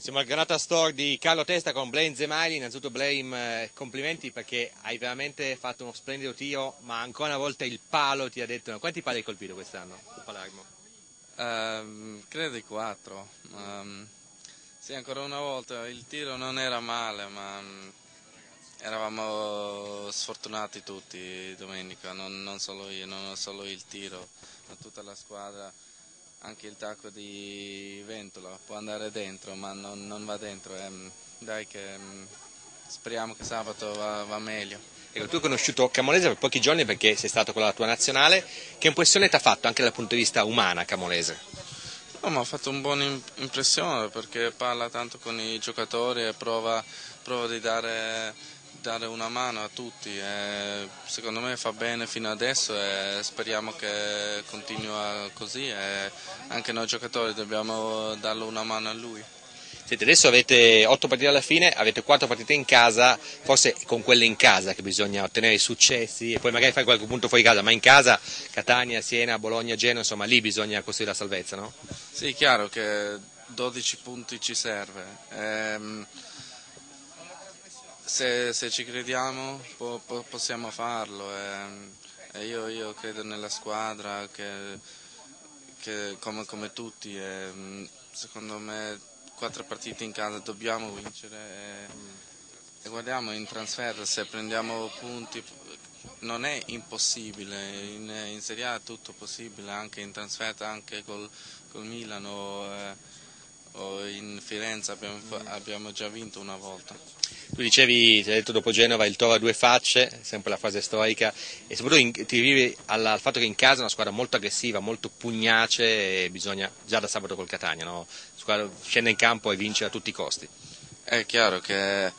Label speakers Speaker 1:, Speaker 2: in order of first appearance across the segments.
Speaker 1: Siamo al Granata Store di Carlo Testa con Blaine Zemaili, innanzitutto Blaine eh, complimenti perché hai veramente fatto uno splendido tiro, ma ancora una volta il palo ti ha detto, quanti pali hai colpito quest'anno a Palermo?
Speaker 2: Uh, credo di quattro. Um, sì, ancora una volta il tiro non era male, ma um, eravamo sfortunati tutti domenica, non, non, solo io, non solo il tiro, ma tutta la squadra anche il tacco di Ventola può andare dentro ma non, non va dentro ehm, dai che ehm, speriamo che sabato va, va meglio
Speaker 1: ecco, tu hai conosciuto Camolese per pochi giorni perché sei stato con la tua nazionale che impressione ti ha fatto anche dal punto di vista umana Camolese?
Speaker 2: No, mi ha fatto una buona impressione perché parla tanto con i giocatori e prova, prova di dare dare una mano a tutti. E secondo me fa bene fino adesso e speriamo che continua così e anche noi giocatori dobbiamo darle una mano a lui.
Speaker 1: Senti, adesso avete 8 partite alla fine, avete 4 partite in casa, forse con quelle in casa che bisogna ottenere i successi e poi magari fare qualche punto fuori casa, ma in casa Catania, Siena, Bologna, Genoa, insomma lì bisogna costruire la salvezza, no?
Speaker 2: Sì, chiaro che 12 punti ci serve. Ehm, se, se ci crediamo po, po, possiamo farlo e, e io, io, credo nella squadra che, che come, come, tutti e, secondo me quattro partite in casa dobbiamo vincere e, e guardiamo in trasferta se prendiamo punti non è impossibile, in, in, Serie A è tutto possibile, anche in trasferta, anche col, col Milano eh, in Firenze abbiamo, abbiamo già vinto una volta.
Speaker 1: Tu dicevi, ti hai detto dopo Genova, il Toro ha due facce, sempre la fase storica, e soprattutto in, ti vivi al fatto che in casa è una squadra molto aggressiva, molto pugnace e bisogna, già da sabato col Catania, no? scende in campo e vince a tutti i costi.
Speaker 2: È chiaro che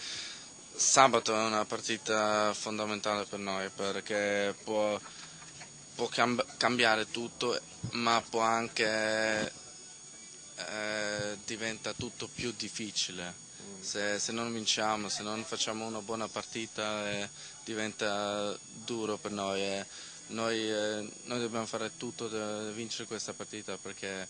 Speaker 2: sabato è una partita fondamentale per noi perché può, può cambiare tutto, ma può anche eh, diventa tutto più difficile se, se, non vinciamo, se non facciamo una buona partita eh, diventa duro per noi. Eh. Noi, eh, noi, dobbiamo fare tutto per vincere questa partita perché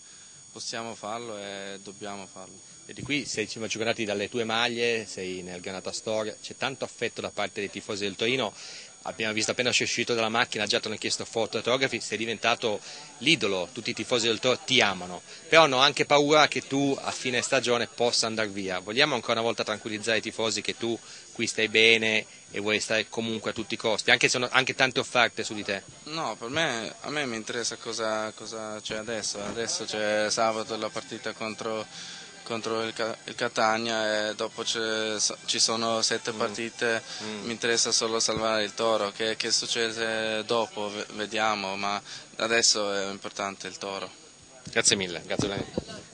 Speaker 2: possiamo farlo e dobbiamo farlo.
Speaker 1: E di qui sei giocati dalle tue maglie, sei nel Granata Store, c'è tanto affetto da parte dei tifosi del Torino abbiamo visto appena sei uscito dalla macchina, già ti hanno chiesto foto, autografi, sei diventato l'idolo, tutti i tifosi del Toro ti amano, però hanno anche paura che tu a fine stagione possa andare via. Vogliamo ancora una volta tranquillizzare i tifosi che tu qui stai bene e vuoi stare comunque a tutti i costi, anche se sono anche tante offerte su di te?
Speaker 2: No, per me, a me mi interessa cosa, cosa c'è adesso, adesso c'è sabato la partita contro contro il, il Catania e dopo ci sono sette mm. partite, mm. mi interessa solo salvare il Toro, che, che succede dopo vediamo, ma adesso è importante il Toro.
Speaker 1: Grazie mille, grazie